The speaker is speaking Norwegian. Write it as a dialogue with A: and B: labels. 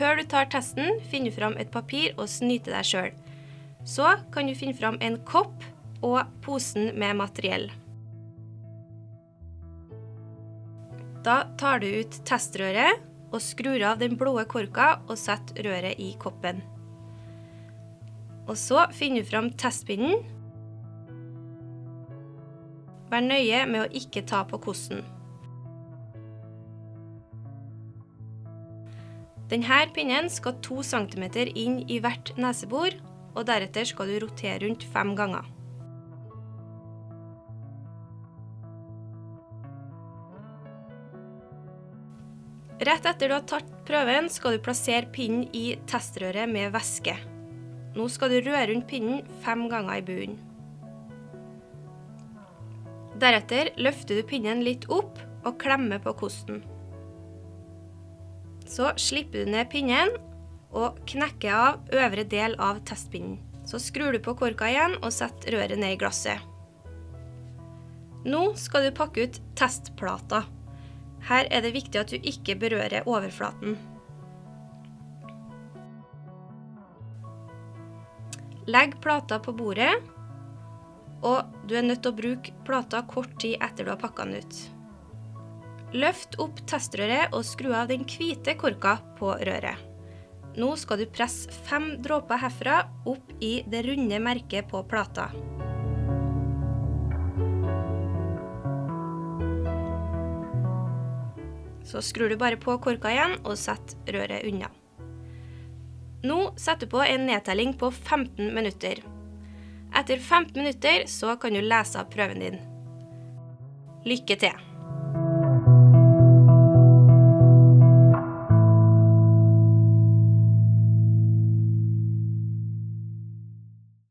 A: Før du tar testen, finn du fram et papir og snyte deg sjøl. Så kan du finne fram en kopp og posen med materiell. Da tar du ut testrøret og skrur av den blå korka og setter røret i koppen. Og så finner du fram testpinnen. Vær nøye med å ikke ta på kosten. Denne pinnen skal 2 cm inn i hvert nesebor, og deretter skal du rotere rundt fem ganger. Rett etter du har tatt prøven, skal du plassere pinnen i testrøret med væske. Nå skal du røre rundt pinnen fem ganger i bunnen. Deretter løfter du pinnen litt opp og klemmer på kosten. Så slipper du ned pinnen og knekker av øvre del av testpinnen. Så skrur du på korka igjen og setter røret ned i glasset. Nå skal du pakke ut testplata. Her er det viktig at du ikke berører overflaten. Legg plata på bordet, og du er nødt til å bruke plata kort tid etter du har pakka den ut. Løft opp testrøret og skru av den hvite korka på røret. Nå skal du presse fem dråper herfra opp i det runde merket på plata. Så skrur du bare på korka igjen og setter røret unna. Nå setter du på en nedtelling på 15 minutter. Etter 15 minutter så kan du lese av prøven din. Lykke til!